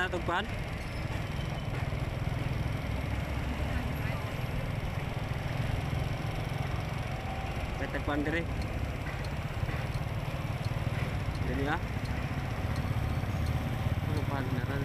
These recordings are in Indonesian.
ta tugpan. Tagpan dire. Jadi ah. Tugpan na ra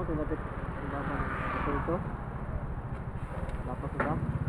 ako, kumapit. Ito, ito. Dapat ito.